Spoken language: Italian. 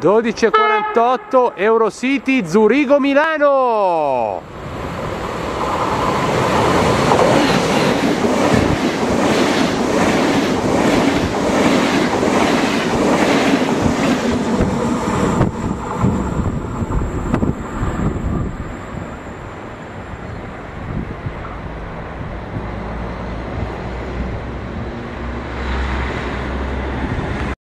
12.48 Eurocity Zurigo Milano.